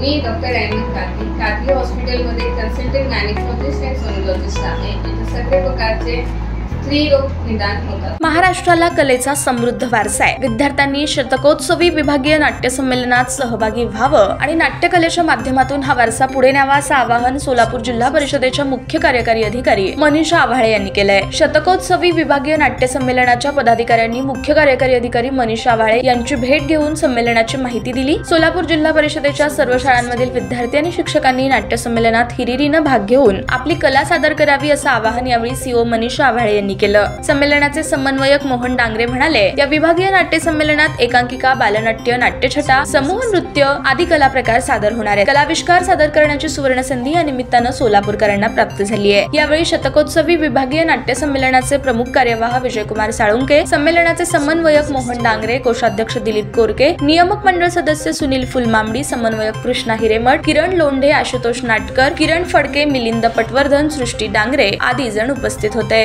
मी doctor Ahmad काकी काकी हॉस्पिटलमध्ये कन्सल्टंट गायनेकोलॉजिस्ट अँड सोनोलॉजिस्ट आहे. इथे सगळे प्रकारचे महाराष्ट्राला कलेचा समृद्ध वारसा आहे. विद्यार्थ्यांनी शतकोत्सवी विभागीय नाट्य संमेलनात सहभागी व्हावं आणि नाट्यकलेच्या माध्यमातून हा वारसा पुढे न्यावा असं आवाहन सोलापूर जिल्हा परिषदेच्या मुख्य कार्यकारी अधिकारी मनीषा आव्हाळे यांनी केलंय. शतकोत्सवी विभागीय नाट्य संमेलनाच्या पदाधिकाऱ्यांनी मुख्य कार्यकारी अधिकारी मनीषा आव्हाळे यांची भेट घेऊन संमेलनाची माहिती दिली. सोलापूर जिल्हा परिषदेच्या सर्व शाळांमधील विद्यार्थी आणि शिक्षकांनी नाट्य संमेलनात हिरिरीनं भाग घेऊन आपली कला सादर करावी असं आवाहन यावेळी सीओ मनीषा आव्हाळे यांनी केलं. संमेलनाचे समन्वयक मोहन डांगरे म्हणाले या विभागीय नाट्य संमेलनात एकांकिका बालनाट्य नाट्यछटा समूह नृत्य आदी कला प्रकार सादर होणार आहेत. कलाविष्कार सादर करण्याची सुवर्ण संधी या निमित्तानं सोलापूरकरांना प्राप्त झाली आहे. यावेळी शतकोत्सवी विभागीय नाट्य संमेलनाचे प्रमुख कार्यवाह विजयकुमार साळुंके संमेलनाचे समन्वयक मोहन डांगरे कोषाध्यक्ष दिलीप कोरके नियामक मंडळ सदस्य सुनील फुलमांबडी समन्वयक कृष्णा हिरेमठ किरण लोंढे आशुतोष नाटकर किरण फडके मिलिंद पटवर्धन सृष्टी डांगरे आदी जण उपस्थित होते.